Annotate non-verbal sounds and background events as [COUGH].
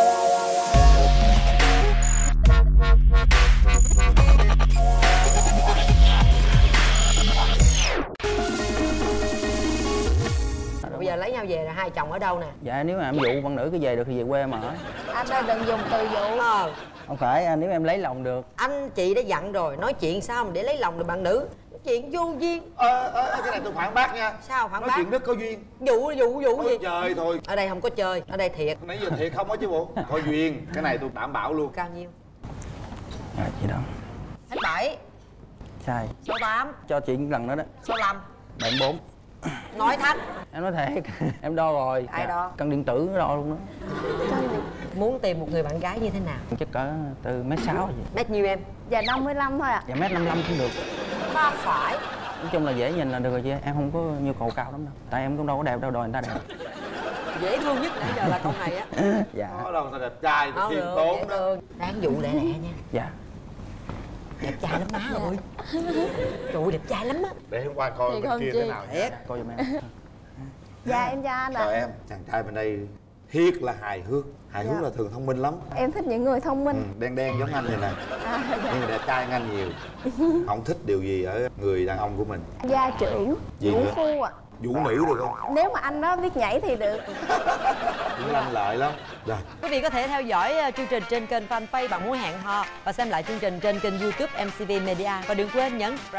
Bye. Bây giờ lấy nhau về là hai chồng ở đâu nè? Dạ nếu mà em dụ văn nữ cái về được thì về quê em ở anh ơi đừng dùng từ dụ. Ờ. Không phải à, nếu em lấy lòng được. Anh chị đã dặn rồi nói chuyện sao mà để lấy lòng được bạn nữ? Nói chuyện vô duyên. Ờ ờ cái này tôi phản bác nha. Sao phản nói bác? chuyện rất có duyên. Dụ dụ dụ gì? trời thôi. Ở đây không có chơi ở đây thiệt. Nãy giờ thiệt không á chứ bộ. Có duyên cái này tôi đảm bảo luôn. Cao nhiêu? À, gì đó. Hết bảy. Sai. Số tám. Cho chuyện lần nữa đó. Số năm bạn bốn nói thách. Em nói thiệt [LAUGHS] em đo rồi. Ai đo? cân điện tử đo luôn đó. Muốn tìm một người bạn gái như thế nào? Chắc cỡ từ mét sáu gì mét nhiêu em? Dạ 55 thôi ạ. Dạ mét năm cũng được. Ba phải. Nói chung là dễ nhìn là được rồi chứ em không có nhu cầu cao lắm đâu. Tại em cũng đâu có đẹp đâu đòi người ta đẹp. Dễ thương nhất nãy giờ là câu này á. [LAUGHS] Dạ. Có đâu người ta đẹp trai không khiêm tốn đó. đáng dụ lẹ lẹ nha. Dạ đẹp trai lắm má ơi. Trời ơi, đẹp trai lắm á. Để hôm qua coi Thì bên kia chi. thế nào nha. thiệt. Coi giùm em. [LAUGHS] Dạ em chào anh ạ. Chào em. Chàng trai bên đây thiệt là hài hước. Hài hước Dạ. là thường thông minh lắm. Em thích những người thông ừ, minh đen đen giống anh này nè. À, dạ. nhưng mà đẹp trai anh nhiều. [LAUGHS] Không thích điều gì ở người đàn ông của mình? Gia trưởng Vũ phu ạ. Vũ miễu được không? Nếu mà anh đó biết nhảy thì được. Cũng lanh lợi lắm rồi quý vị có thể theo dõi ờ, chương trình trên kênh fanpage bạn muốn hẹn hò và xem lại chương trình trên kênh youtube mcv media. Và đừng quên nhấn subscribe.